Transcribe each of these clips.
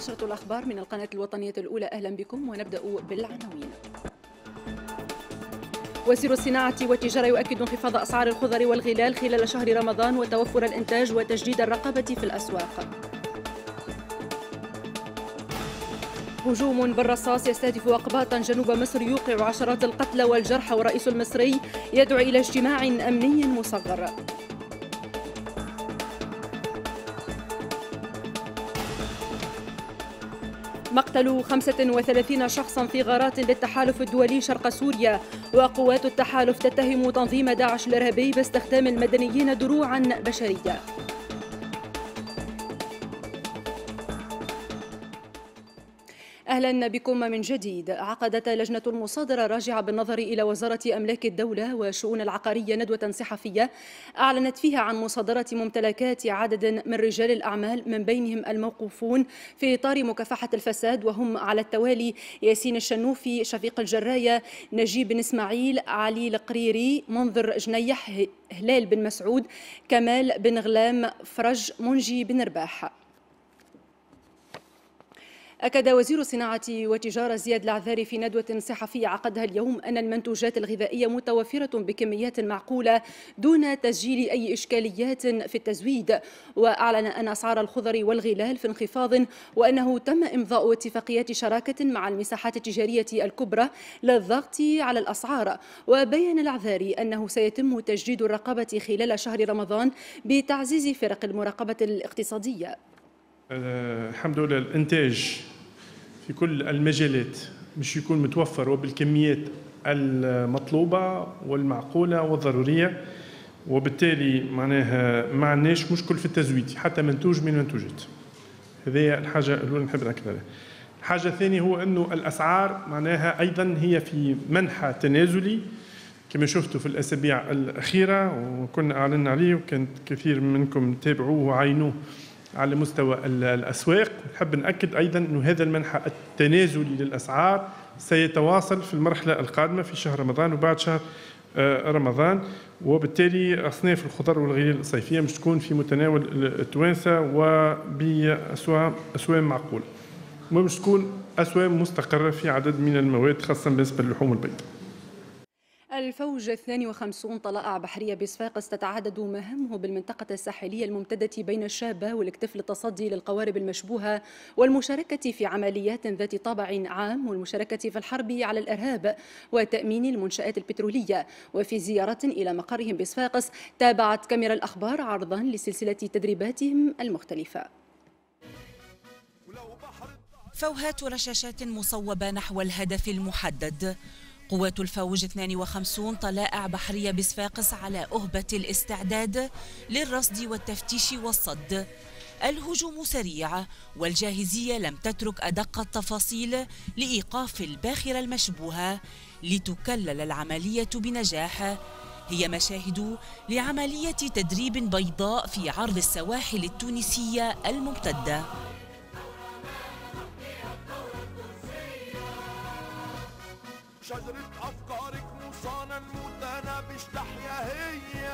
نشرة الأخبار من القناة الوطنية الأولى. أهلا بكم ونبدأ بالعناوين. وزير الصناعة والتجارة يؤكد انخفاض أسعار الخضر والغلال خلال شهر رمضان وتوفر الإنتاج وتجديد الرقابة في الأسواق. هجوم بالرصاص يستهدف أقباطا. جنوب مصر يوقع عشرات القتلى والجرحى والرئيس المصري يدعو إلى اجتماع أمني مصغر. مقتل 35 شخصا في غارات للتحالف الدولي شرق سوريا. وقوات التحالف تتهم تنظيم داعش الإرهابي باستخدام المدنيين دروعا بشرية. أهلا بكم من جديد. عقدت لجنة المصادرة راجعة بالنظر إلى وزارة أملاك الدولة والشؤون العقارية ندوة صحفية أعلنت فيها عن مصادرة ممتلكات عدد من رجال الأعمال من بينهم الموقوفون في إطار مكافحة الفساد وهم على التوالي ياسين الشنوفي شفيق الجراية نجيب بن إسماعيل علي القريري منذر جنيح هلال بن مسعود كمال بن غلام فرج منجي بن رباح. أكد وزير الصناعة والتجارة زياد العذاري في ندوة صحفية عقدها اليوم أن المنتوجات الغذائية متوفرة بكميات معقولة دون تسجيل أي إشكاليات في التزويد وأعلن أن أسعار الخضر والغلال في انخفاض وأنه تم إمضاء اتفاقيات شراكة مع المساحات التجارية الكبرى للضغط على الأسعار وبين العذاري أنه سيتم تجديد الرقابة خلال شهر رمضان بتعزيز فرق المراقبة الاقتصادية. الحمد لله الإنتاج في كل المجالات مش يكون متوفر وبالكميات المطلوبة والمعقولة والضرورية وبالتالي معناها ما عندناش مشكل في التزويد حتى منتوج من المنتوجات هذه الحاجة الاولى نحب ناكد عليها. الحاجة الثانية هو إنه الأسعار معناها أيضا هي في منحى تنازلي كما شفتوا في الأسابيع الأخيرة وكنا اعلنا عليه وكانت كثير منكم تابعوه وعينوه. على مستوى الأسواق. نحب نأكد أيضا أن هذا المنحى التنازلي للأسعار سيتواصل في المرحلة القادمة في شهر رمضان وبعد شهر رمضان. وبالتالي أصناف الخضر والغلال الصيفية مش تكون في متناول التوانسة وبأسواق أسواق معقولة. ومش تكون أسواق مستقرة في عدد من المواد خاصة بالنسبة للحوم والبيض. الفوج 52 طلائع بحرية بصفاقس تتعدد مهامه بالمنطقة الساحلية الممتدة بين الشابة والاكتف للتصدي للقوارب المشبوهة والمشاركة في عمليات ذات طابع عام والمشاركة في الحرب على الإرهاب وتأمين المنشآت البترولية. وفي زيارة إلى مقرهم بصفاقس تابعت كاميرا الأخبار عرضا لسلسلة تدريباتهم المختلفة. فوهات رشاشات مصوبة نحو الهدف المحدد. قوات الفوج 52 طلائع بحرية بصفاقس على أهبة الاستعداد للرصد والتفتيش والصد. الهجوم سريع والجاهزية لم تترك أدق التفاصيل لإيقاف الباخرة المشبوهة لتكلل العملية بنجاح. هي مشاهد لعملية تدريب بيضاء في عرض السواحل التونسية الممتدة. شجرة أفكارك أنا مش تحيا هي.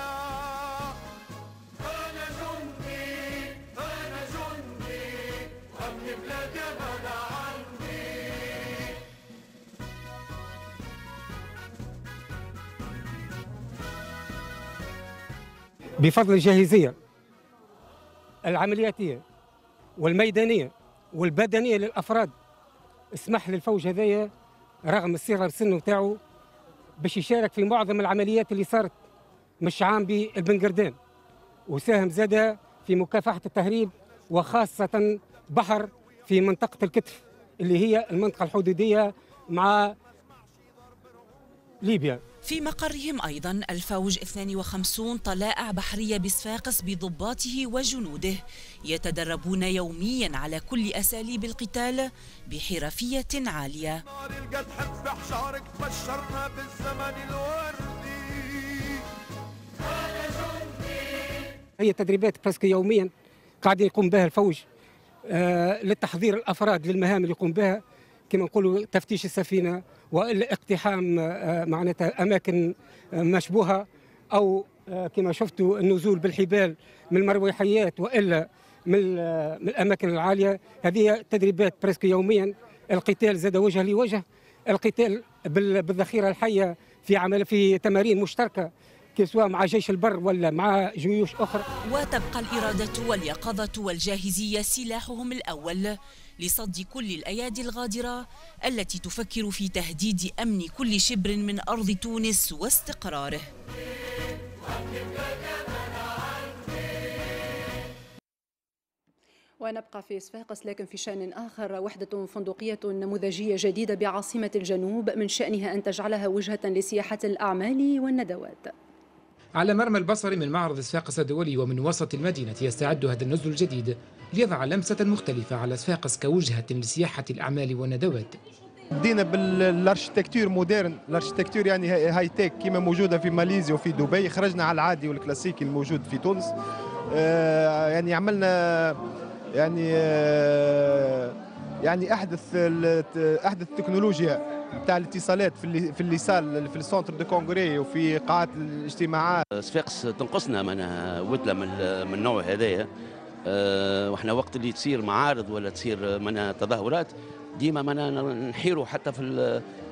أنا جندي أنا جندي أمني بلادي أبدا عندي. بفضل الجاهزية العملياتية والميدانية والبدنية للأفراد اسمح للفوج هذايا رغم الصغر سنه بتاعه باش يشارك في معظم العمليات اللي صارت مش عام بالبنقردان وساهم زاد في مكافحة التهريب وخاصة بحر في منطقة الكتف اللي هي المنطقة الحدودية مع ليبيا. في مقرهم أيضا الفوج 52 طلائع بحرية بصفاقس بضباطه وجنوده يتدربون يوميا على كل أساليب القتال بحرفية عالية. هي تدريبات presque يوميا قاعدين يقوم بها الفوج آه للتحضير الأفراد للمهام اللي يقوم بها كما نقولوا تفتيش السفينة والا اقتحام آه معناتها أماكن آه مشبوهة أو آه كما شفتوا النزول بالحبال من المروحيات وإلا من من الأماكن العالية. هذه تدريبات presque يوميا. القتال زاد وجه لوجه. القتال بالذخيرة الحية في عمل في تمارين مشتركة سواء مع جيش البر ولا مع جيوش أخرى. وتبقى الإرادة واليقظة والجاهزية سلاحهم الأول. لصد كل الأيادي الغادرة التي تفكر في تهديد أمن كل شبر من أرض تونس واستقراره. ونبقى في صفاقس لكن في شأن آخر وحدة فندقية نموذجية جديدة بعاصمة الجنوب من شأنها أن تجعلها وجهة لسياحة الأعمال والندوات. على مرمى البصر من معرض صفاقس الدولي ومن وسط المدينة يستعد هذا النزل الجديد ليضع لمسة مختلفة على صفاقس كوجهة لسياحة الأعمال والندوات. بدينا بال architecture moderne ال architecture يعني high-tech كما موجودة في ماليزيا وفي دبي. خرجنا على العادي والكلاسيكي الموجود في تونس. آه يعني عملنا يعني آه يعني أحدث أحدث التكنولوجيا بتاع الاتصالات في في اللي صار في ال centre de congrès وفي قاعات الاجتماعات. صفاقس تنقصنا معناها أوتلة من من النوع هذايا أه وإحنا وقت اللي تصير معارض ولا تصير منها تظاهرات ديما معناها نحيروا حتى في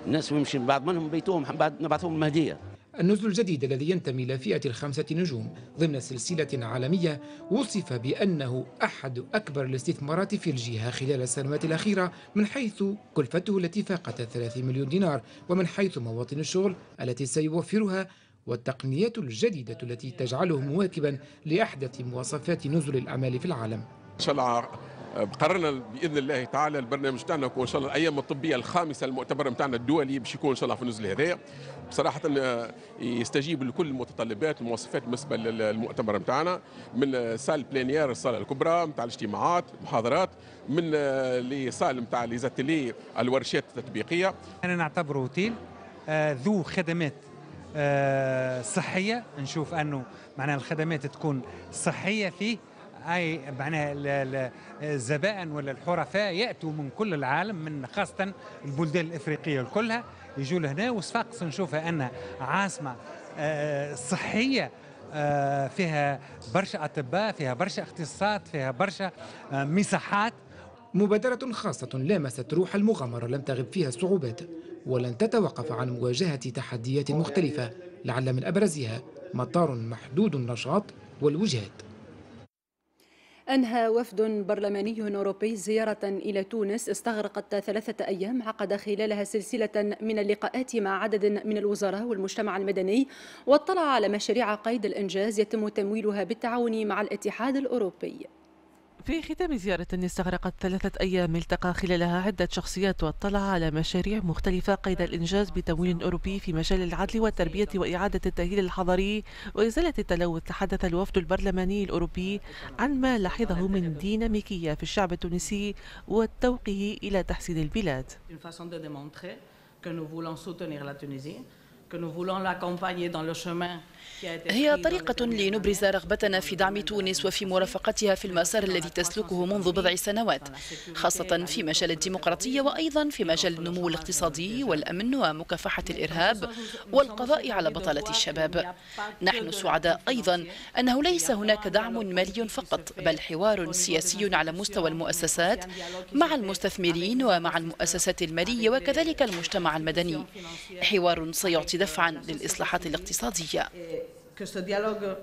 الناس ويمشي بعض منهم بيتهم بعد نبعثهم المهديه النزل الجديد الذي ينتمي إلى فئة الخمسة نجوم ضمن سلسلة عالمية وصف بأنه أحد أكبر الاستثمارات في الجهة خلال السنوات الأخيرة من حيث كلفته التي فاقت 30 مليون دينار ومن حيث مواطن الشغل التي سيوفرها والتقنيات الجديدة التي تجعله مواكبا لأحدث مواصفات نزل الأعمال في العالم. إن شاء الله قررنا بإذن الله تعالى البرنامج تاعنا يكون ان شاء الله الأيام الطبية الخامسة المؤتمر نتاعنا الدولي باش يكون إن شاء الله في النزل هذايا بصراحه يستجيب لكل المتطلبات المواصفات بالنسبة للمؤتمر نتاعنا من سال بلينيير الصاله الكبرى نتاع الاجتماعات المحاضرات من لصال نتاع لي زاتيلي الورشات التطبيقية. أنا نعتبره اوتيل آه ذو خدمات آه صحية. نشوف أنه معناها الخدمات تكون صحية فيه. أي معناها الزبائن ولا الحرفاء يأتوا من كل العالم من خاصة البلدان الإفريقية كلها يجوا لهنا. وصفاقس نشوفها انها عاصمة آه، صحية آه، فيها برشا أطباء فيها برشا اختصاصات فيها برشا آه، مساحات. مبادرة خاصة لامست روح المغامرة لم تغب فيها الصعوبات ولن تتوقف عن مواجهة تحديات مختلفة لعل من أبرزها مطار محدود النشاط والوجهات. أنهى وفد برلماني أوروبي زيارة إلى تونس استغرقت ثلاثة أيام عقد خلالها سلسلة من اللقاءات مع عدد من الوزراء والمجتمع المدني واطلع على مشاريع قيد الإنجاز يتم تمويلها بالتعاون مع الاتحاد الأوروبي. في ختام زيارة استغرقت ثلاثة أيام التقى خلالها عدة شخصيات واطلع على مشاريع مختلفة قيد الإنجاز بتمويل أوروبي في مجال العدل والتربية وإعادة التأهيل الحضري وإزالة التلوث تحدث الوفد البرلماني الأوروبي عن ما لاحظه من ديناميكية في الشعب التونسي والتوقيه إلى تحسين البلاد. هي طريقة لنبرز رغبتنا في دعم تونس وفي مرافقتها في المسار الذي تسلكه منذ بضع سنوات خاصة في مجال الديمقراطية وأيضا في مجال النمو الاقتصادي والأمن ومكافحة الإرهاب والقضاء على بطالة الشباب. نحن سعداء أيضا أنه ليس هناك دعم مالي فقط بل حوار سياسي على مستوى المؤسسات مع المستثمرين ومع المؤسسات المالية وكذلك المجتمع المدني. حوار سيعطي دفعا للإصلاحات الاقتصادية. Que ce dialogue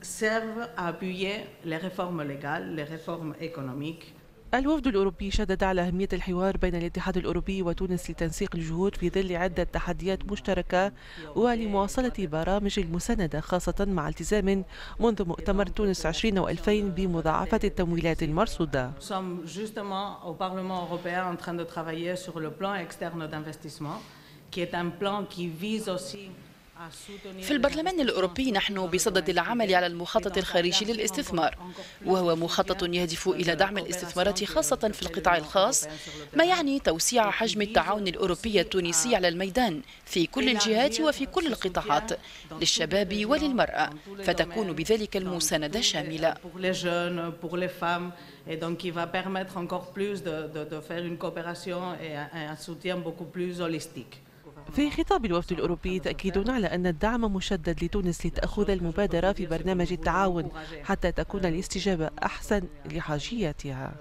serve à appuyer les réformes légales, les réformes économiques. الوفد الأوروبي شدد على أهمية الحوار بين الاتحاد الأوروبي وتونس لتنسيق الجهود في ظل عدة تحديات مشتركة ولمواصلة برامج المساندة خاصة مع التزام منذ مؤتمر تونس 20 و2000 بمضاعفة التمويلات المرصودة. qui est un plan qui vise aussi في البرلمان الأوروبي نحن بصدد العمل على المخطط الخارجي للاستثمار وهو مخطط يهدف إلى دعم الاستثمارات خاصة في القطاع الخاص ما يعني توسيع حجم التعاون الأوروبي التونسي على الميدان في كل الجهات وفي كل القطاعات للشباب وللمرأة فتكون بذلك المساندة شاملة donc de, faire une coopération soutien beaucoup plus holistique. في خطاب الوفد الأوروبي تأكيد على أن الدعم مشدد لتونس لتأخذ المبادرة في برنامج التعاون حتى تكون الاستجابة أحسن لحاجياتها.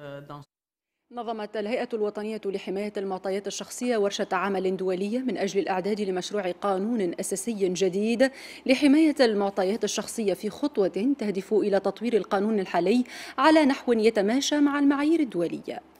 نظمت الهيئة الوطنية لحماية المعطيات الشخصية ورشة عمل دولية من أجل الإعداد لمشروع قانون أساسي جديد لحماية المعطيات الشخصية في خطوة تهدف إلى تطوير القانون الحالي على نحو يتماشى مع المعايير الدولية.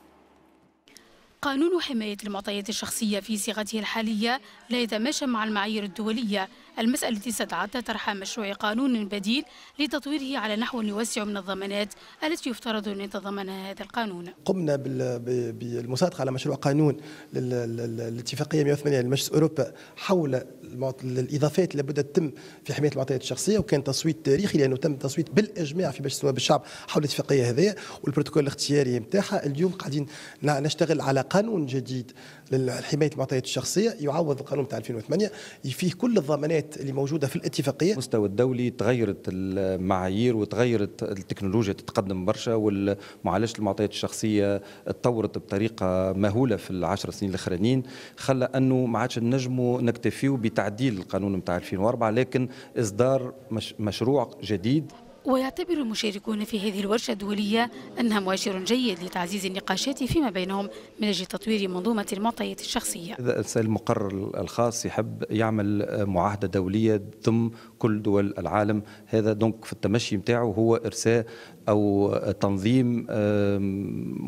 قانون حماية المعطيات الشخصية في صيغته الحالية لا يتماشى مع المعايير الدولية المسألة استدعت طرح مشروع قانون بديل لتطويره على نحو يوسع من الضمانات التي يفترض أن يتضمنها هذا القانون. قمنا بالمصادقة على مشروع قانون للاتفاقية 108 لمجلس أوروبا حول الإضافات اللي بدأت تتم في حماية المعطيات الشخصية وكان تصويت تاريخي لأنه تم تصويت بالإجماع في مجلس النواب الشعب حول الاتفاقية هذه والبروتوكول الاختياري نتاعها اليوم قاعدين نشتغل على قانون جديد. لحماية المعطيات الشخصية يعوض القانون تاع 2008 فيه كل الضمانات اللي موجودة في الاتفاقية. المستوى الدولي تغيرت المعايير وتغيرت التكنولوجيا تتقدم برشا ومعالجة المعطيات الشخصية تطورت بطريقة مهولة في العشر سنين الأخرانيين. خلى أنه ما عادش نجموا نكتفيو بتعديل القانون نتاع 2004 لكن إصدار مش مشروع جديد. ويعتبر المشاركون في هذه الورشة الدولية أنها مؤشر جيد لتعزيز النقاشات فيما بينهم من أجل تطوير منظومة المعطيات الشخصية. المقرر الخاص يحب يعمل معاهدة دولية ضم كل دول العالم. هذا دونك في التمشي متاعه هو إرساء أو تنظيم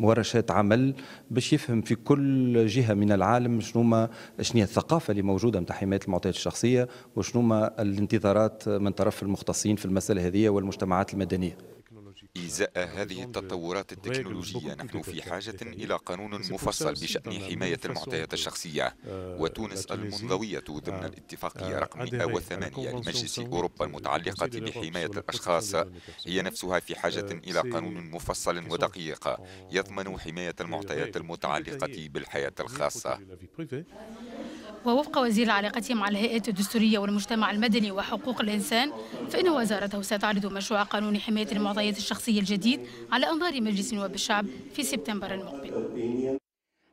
ورشات عمل باش يفهم في كل جهة من العالم شنو ما شنو الثقافة اللي موجودة نتاع حماية المعطيات الشخصية وشنو ما الانتظارات من طرف المختصين في المسألة هذه والمجتمعات المدنية. إزاء هذه التطورات التكنولوجية. نحن في حاجة إلى قانون مفصل بشأن حماية المعطيات الشخصية. وتونس المنضوية ضمن الاتفاقية رقم 108 لمجلس أوروبا المتعلقة بحماية الأشخاص. هي نفسها في حاجة إلى قانون مفصل ودقيق. يضمن حماية المعطيات المتعلقة بالحياة الخاصة. ووفق وزير العلاقات مع الهيئات الدستورية والمجتمع المدني وحقوق الإنسان فإن وزارته ستعرض مشروع قانون حماية المعطيات الشخصية الجديد على أنظار مجلس نواب الشعب في سبتمبر المقبل.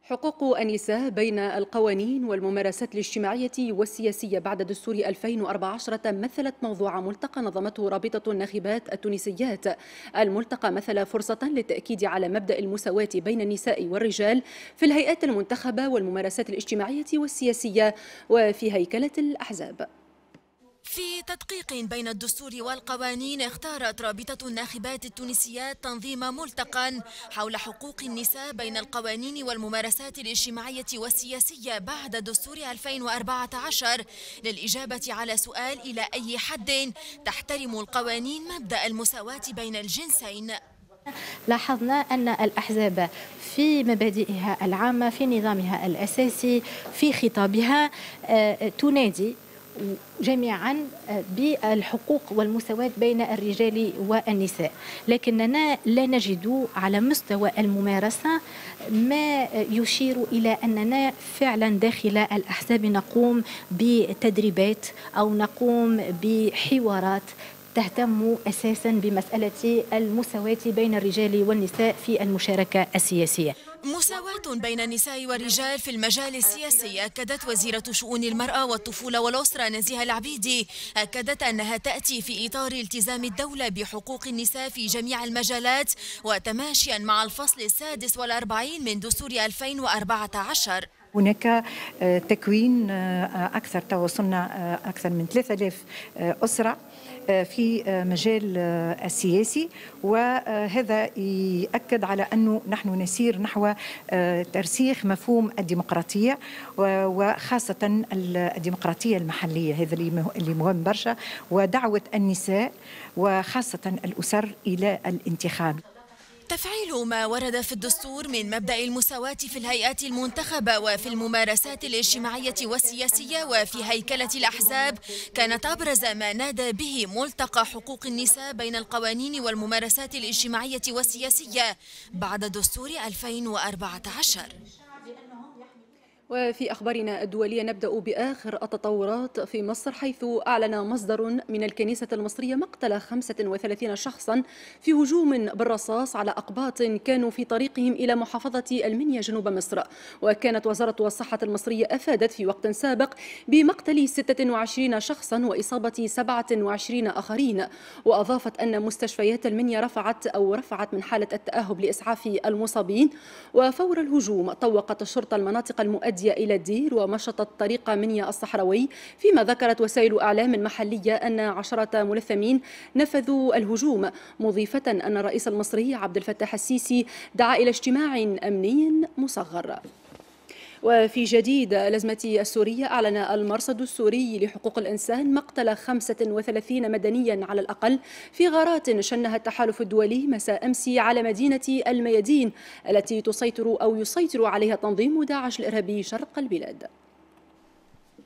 حقوق النساء بين القوانين والممارسات الاجتماعية والسياسية بعد دستور 2014 مثلت موضوع ملتقى نظمته رابطة الناخبات التونسيات. الملتقى مثل فرصة للتأكيد على مبدأ المساواة بين النساء والرجال في الهيئات المنتخبة والممارسات الاجتماعية والسياسية وفي هيكلة الأحزاب. في تدقيق بين الدستور والقوانين اختارت رابطة الناخبات التونسيات تنظيم ملتقى حول حقوق النساء بين القوانين والممارسات الاجتماعية والسياسية بعد دستور 2014 للإجابة على سؤال إلى أي حد تحترم القوانين مبدأ المساواة بين الجنسين. لاحظنا أن الأحزاب في مبادئها العامة في نظامها الأساسي في خطابها تنادي جميعا بالحقوق والمساواة بين الرجال والنساء. لكننا لا نجد على مستوى الممارسة ما يشير إلى أننا فعلا داخل الأحزاب نقوم بتدريبات أو نقوم بحوارات تهتم أساسا بمسألة المساواة بين الرجال والنساء في المشاركة السياسية. مساواة بين النساء والرجال في المجال السياسي أكدت وزيرة شؤون المرأة والطفولة والأسرة نزيهة العبيدي أكدت أنها تأتي في إطار التزام الدولة بحقوق النساء في جميع المجالات وتماشيا مع الفصل السادس والأربعين من دستور 2014 هناك تكوين أكثر توصلنا أكثر من 3000 أسرة في مجال السياسي وهذا يأكد على أنه نحن نسير نحو ترسيخ مفهوم الديمقراطية وخاصة الديمقراطية المحلية هذا اللي مهم برشا ودعوة النساء وخاصة الأسر إلى الانتخاب. تفعيل ما ورد في الدستور من مبدأ المساواة في الهيئات المنتخبة وفي الممارسات الاجتماعية والسياسية وفي هيكلة الأحزاب كانت أبرز ما نادى به ملتقى حقوق النساء بين القوانين والممارسات الاجتماعية والسياسية بعد دستور 2014 وفي أخبارنا الدولية نبدأ بآخر التطورات في مصر حيث أعلن مصدر من الكنيسة المصرية مقتل 35 شخصا في هجوم بالرصاص على أقباط كانوا في طريقهم إلى محافظة المنيا جنوب مصر. وكانت وزارة الصحة المصرية أفادت في وقت سابق بمقتل 26 شخصا وإصابة 27 آخرين. وأضافت أن مستشفيات المنيا رفعت أو رفعت من حالة التأهب لإسعاف المصابين. وفور الهجوم طوقت الشرطة المناطق المؤدية إلى الدير ومشطت طريق منيا الصحراوي فيما ذكرت وسائل أعلام محلية أن عشرة ملثمين نفذوا الهجوم مضيفة أن الرئيس المصري عبد الفتاح السيسي دعا إلى اجتماع أمني مصغر. وفي جديد الأزمة السورية أعلن المرصد السوري لحقوق الإنسان مقتل 35 مدنيا على الأقل في غارات شنها التحالف الدولي مساء أمس على مدينة الميادين التي تسيطر أو يسيطر عليها تنظيم داعش الإرهابي شرق البلاد.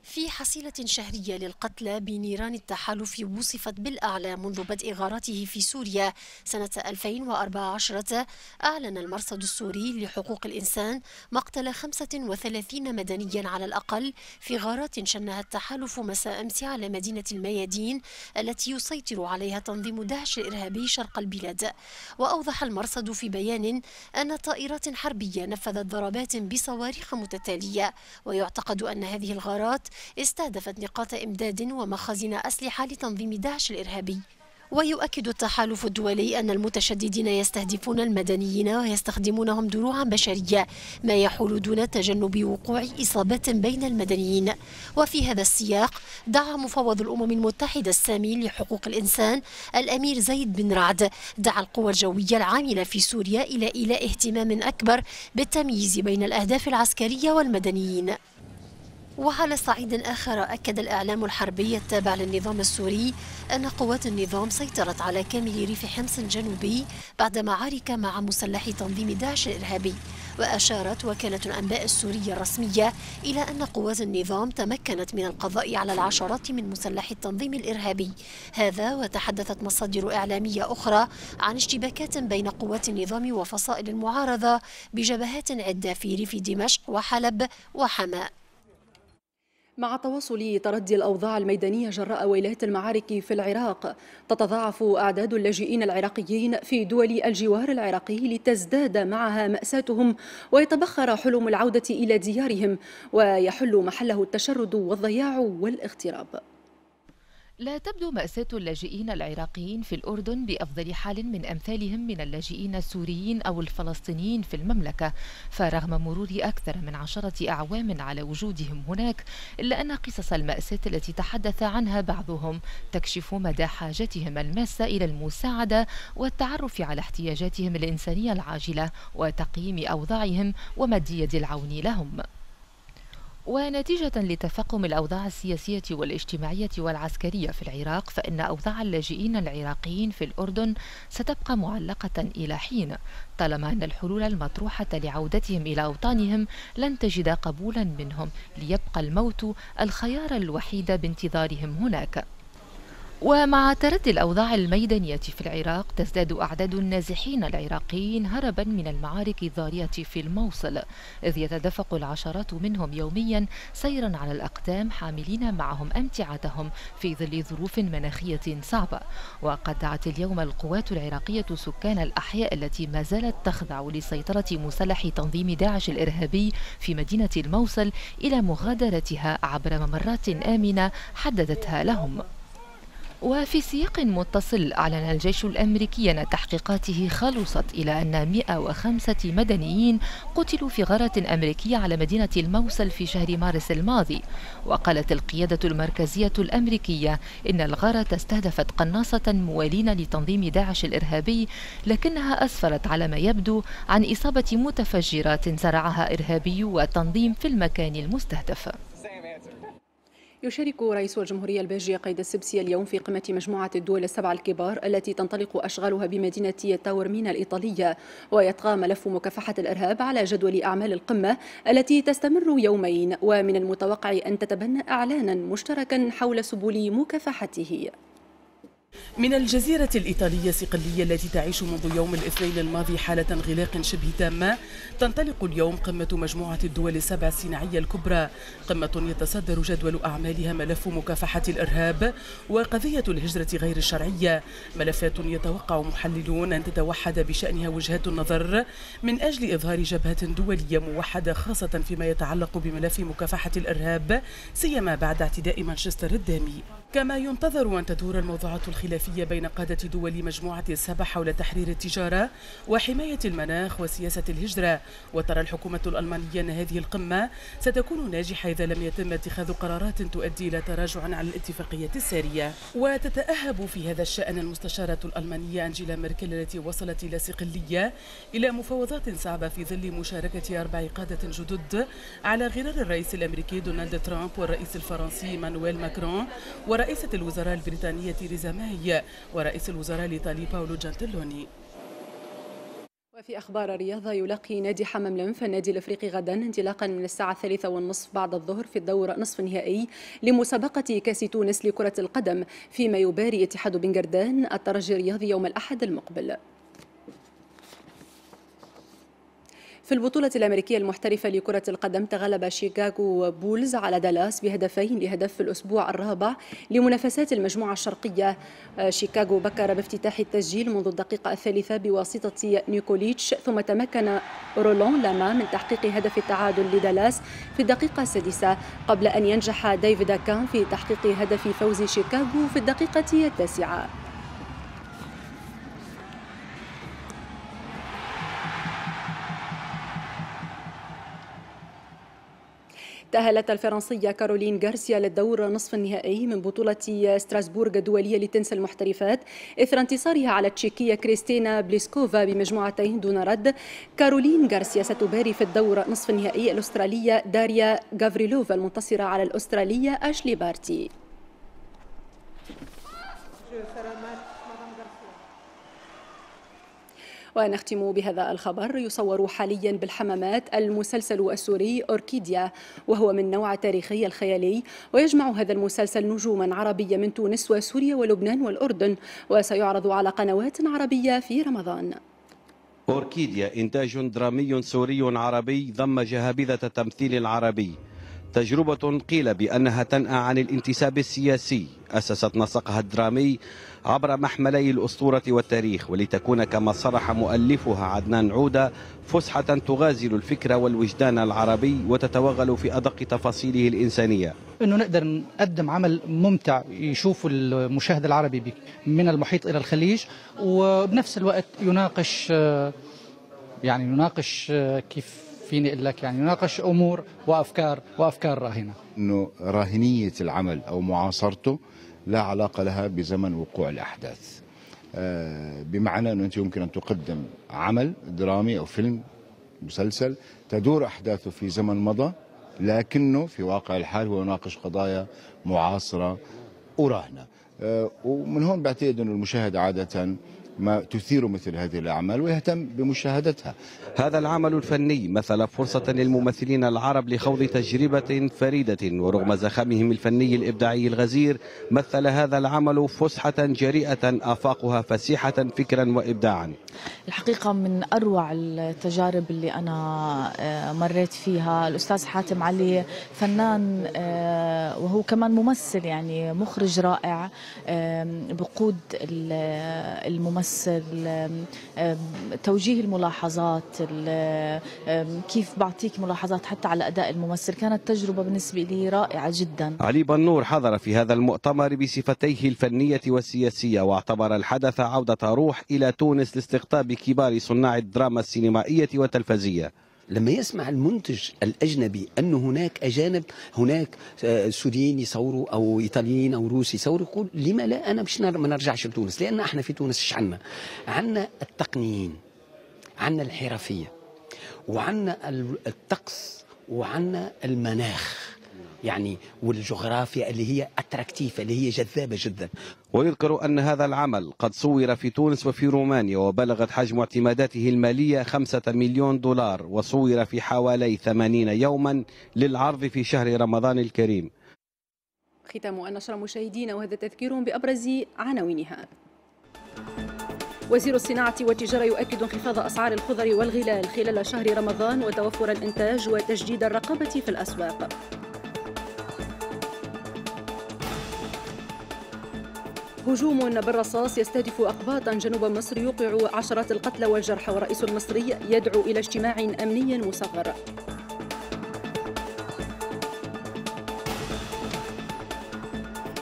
في حصيلة شهرية للقتلى بنيران التحالف وصفت بالأعلى منذ بدء غاراته في سوريا سنة 2014 أعلن المرصد السوري لحقوق الإنسان مقتل 35 مدنيا على الأقل في غارات شنها التحالف مساء أمس على مدينة الميادين التي يسيطر عليها تنظيم داعش الإرهابي شرق البلاد. وأوضح المرصد في بيان أن طائرات حربية نفذت ضربات بصواريخ متتالية ويعتقد أن هذه الغارات استهدفت نقاط إمداد ومخازن أسلحة لتنظيم داعش الإرهابي. ويؤكد التحالف الدولي أن المتشددين يستهدفون المدنيين ويستخدمونهم دروعا بشرية ما يحول دون تجنب وقوع إصابات بين المدنيين. وفي هذا السياق دعا مفوض الأمم المتحدة السامي لحقوق الإنسان الأمير زيد بن رعد. دعا القوى الجوية العاملة في سوريا إلى إيلاء اهتمام أكبر بالتمييز بين الأهداف العسكرية والمدنيين. وعلى صعيد آخر أكد الإعلام الحربي التابع للنظام السوري أن قوات النظام سيطرت على كامل ريف حمص الجنوبي بعد معارك مع مسلحي تنظيم داعش الإرهابي. وأشارت وكالة الأنباء السورية الرسمية إلى أن قوات النظام تمكنت من القضاء على العشرات من مسلحي التنظيم الإرهابي. هذا وتحدثت مصادر إعلامية أخرى عن اشتباكات بين قوات النظام وفصائل المعارضة بجبهات عدة في ريف دمشق وحلب وحماة مع تواصل تردي الأوضاع الميدانية جراء ويلات المعارك في العراق تتضاعف أعداد اللاجئين العراقيين في دول الجوار العراقي لتزداد معها مأساتهم ويتبخر حلم العودة إلى ديارهم ويحل محله التشرد والضياع والاغتراب. لا تبدو مأساة اللاجئين العراقيين في الأردن بأفضل حال من أمثالهم من اللاجئين السوريين أو الفلسطينيين في المملكة فرغم مرور أكثر من عشرة أعوام على وجودهم هناك إلا أن قصص المأساة التي تحدث عنها بعضهم تكشف مدى حاجتهم الماسة إلى المساعدة والتعرف على احتياجاتهم الإنسانية العاجلة وتقييم أوضاعهم ومد يد العون لهم. ونتيجة لتفاقم الأوضاع السياسية والاجتماعية والعسكرية في العراق فإن أوضاع اللاجئين العراقيين في الأردن ستبقى معلقة إلى حين طالما أن الحلول المطروحة لعودتهم إلى أوطانهم لن تجد قبولا منهم ليبقى الموت الخيار الوحيد بانتظارهم هناك. ومع تردي الأوضاع الميدانية في العراق تزداد أعداد النازحين العراقيين هربا من المعارك الضارية في الموصل إذ يتدفق العشرات منهم يوميا سيرا على الأقدام حاملين معهم أمتعتهم في ظل ظروف مناخية صعبة. وقد دعت اليوم القوات العراقية سكان الأحياء التي ما زالت تخضع لسيطرة مسلح تنظيم داعش الإرهابي في مدينة الموصل إلى مغادرتها عبر ممرات آمنة حددتها لهم. وفي سياق متصل أعلن الجيش الأمريكي أن تحقيقاته خلصت إلى أن 105 مدنيين قتلوا في غارة أمريكية على مدينة الموصل في شهر مارس الماضي. وقالت القيادة المركزية الأمريكية إن الغارة استهدفت قناصة موالين لتنظيم داعش الإرهابي لكنها أسفرت على ما يبدو عن إصابة متفجرات زرعها إرهابيو التنظيم في المكان المستهدف. يشارك رئيس الجمهورية الباجي قايد السبسي اليوم في قمة مجموعة الدول السبع الكبار التي تنطلق أشغالها بمدينة تاورمينا الإيطالية ويطغى ملف مكافحة الإرهاب على جدول أعمال القمة التي تستمر يومين ومن المتوقع أن تتبنى إعلانا مشتركا حول سبل مكافحته. من الجزيرة الإيطالية الصقلية التي تعيش منذ يوم الاثنين الماضي حالة انغلاق شبه تامة تنطلق اليوم قمة مجموعة الدول السبع الصناعية الكبرى. قمة يتصدر جدول أعمالها ملف مكافحة الإرهاب وقضية الهجرة غير الشرعية. ملفات يتوقع محللون أن تتوحد بشأنها وجهات النظر من أجل إظهار جبهة دولية موحدة خاصة فيما يتعلق بملف مكافحة الإرهاب سيما بعد اعتداء مانشستر الدامي. كما ينتظر أن تدور الموضوعات الخلافية بين قادة دول مجموعة السبع حول تحرير التجارة وحماية المناخ وسياسة الهجرة. وترى الحكومة الألمانية أن هذه القمة ستكون ناجحة إذا لم يتم اتخاذ قرارات تؤدي إلى تراجع عن الاتفاقية السارية. وتتأهب في هذا الشأن المستشارة الألمانية أنجيلا ميركل التي وصلت إلى صقلية إلى مفاوضات صعبة في ظل مشاركة أربع قادة جدد على غرار الرئيس الأمريكي دونالد ترامب والرئيس الفرنسي إيمانويل ماكرون. ورئيسة الوزراء البريطانية تيريزا ماي ورئيس الوزراء الإيطالي باولو جنتيلوني. وفي أخبار الرياضة يلاقي نادي حمام الأنف النادي الأفريقي غدا انطلاقا من الساعة الثالثة والنصف بعد الظهر في الدور نصف النهائي لمسابقة كأس تونس لكرة القدم فيما يباري اتحاد بنقردان الترجي الرياضي يوم الأحد المقبل. في البطولة الأمريكية المحترفة لكرة القدم تغلب شيكاغو بولز على دالاس بهدفين لهدف في الأسبوع الرابع لمنافسات المجموعة الشرقية. شيكاغو بكر بافتتاح التسجيل منذ الدقيقة الثالثة بواسطة نيكوليتش ثم تمكن رولان لاماه من تحقيق هدف التعادل لدالاس في الدقيقة السادسة قبل أن ينجح ديفيد أكام في تحقيق هدف فوز شيكاغو في الدقيقة التاسعة. تأهلت الفرنسية كارولين غارسيا للدور نصف النهائي من بطولة ستراسبورغ الدولية لتنس المحترفات إثر انتصارها على التشيكية كريستينا بليسكوفا بمجموعتين دون رد. كارولين غارسيا ستباري في الدور نصف النهائي الأسترالية داريا غافريلوفا المنتصرة على الأسترالية أشلي بارتي. ونختم بهذا الخبر. يصور حاليا بالحمامات المسلسل السوري أوركيديا وهو من نوع التاريخي الخيالي. ويجمع هذا المسلسل نجوما عربية من تونس وسوريا ولبنان والأردن وسيعرض على قنوات عربية في رمضان. أوركيديا إنتاج درامي سوري عربي ضم جهابذة التمثيل العربي. تجربة قيل بأنها تنأى عن الانتساب السياسي أسست نسقها الدرامي عبر محملي الأسطورة والتاريخ ولتكون كما صرح مؤلفها عدنان عودة فسحة تغازل الفكر والوجدان العربي وتتوغل في أدق تفاصيله الإنسانية. إنه نقدر نقدم عمل ممتع يشوفه المشاهد العربي من المحيط إلى الخليج وبنفس الوقت يناقش يعني يناقش كيف فيني أقول لك يعني يناقش أمور وأفكار وأفكار راهنة. إنه راهنية العمل أو معاصرته لا علاقة لها بزمن وقوع الأحداث. بمعنى أنه أنت يمكن أن تقدم عمل درامي أو فيلم مسلسل تدور أحداثه في زمن مضى لكنه في واقع الحال هو يناقش قضايا معاصرة وراهنة. ومن هون بعتقد أنه المشاهد عادة ما تثير مثل هذه الأعمال ويهتم بمشاهدتها. هذا العمل الفني مثل فرصة للممثلين العرب لخوض تجربة فريدة ورغم زخمهم الفني الإبداعي الغزير مثل هذا العمل فسحة جريئة آفاقها فسيحة فكرا وإبداعا. الحقيقة من أروع التجارب اللي أنا مريت فيها. الأستاذ حاتم علي فنان وهو كمان ممثل يعني مخرج رائع بقود الممثل توجيه الملاحظات كيف بعطيك ملاحظات حتى على أداء الممثل. كانت تجربة بالنسبة لي رائعة جدا. علي بنور حضر في هذا المؤتمر بصفتيه الفنية والسياسية واعتبر الحدث عودة روح إلى تونس لاستقطاب كبار صناع الدراما السينمائية والتلفزية. لما يسمع المنتج الأجنبي انه هناك أجانب هناك سوريين يصوروا أو إيطاليين أو روس يصوروا يقول لما لا أنا مش ما نرجعش لتونس لأن إحنا في تونس إيش عندنا؟ عندنا التقنيين عندنا الحرفية وعندنا الطقس وعندنا المناخ يعني والجغرافيا اللي هي اتراكتيفه اللي هي جذابة جدا. ويذكر أن هذا العمل قد صور في تونس وفي رومانيا وبلغت حجم اعتماداته المالية خمسة مليون دولار وصور في حوالي ثمانين يوما للعرض في شهر رمضان الكريم. ختام النشرة مشاهدينا وهذا تذكير بأبرز عناوينها وزير الصناعة والتجارة يؤكد انخفاض أسعار الخضر والغلال خلال شهر رمضان وتوفر الإنتاج وتجديد الرقابة في الأسواق. هجوم بالرصاص يستهدف أقباطا جنوب مصر يوقع عشرات القتلى والجرحى والرئيس المصري يدعو إلى اجتماع أمني مصغر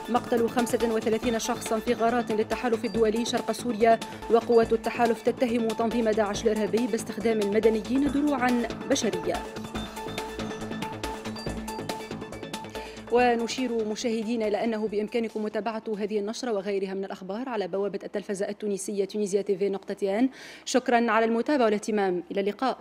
مقتل 35 شخصا في غارات للتحالف الدولي شرق سوريا وقوات التحالف تتهم تنظيم داعش الإرهابي باستخدام المدنيين دروعا بشرية. ونشير مشاهدينا إلى أنه بإمكانكم متابعة هذه النشرة وغيرها من الأخبار على بوابة التلفزة التونسية تونيزيا تيفي نقطة شكرا على المتابعة والاهتمام. إلى اللقاء.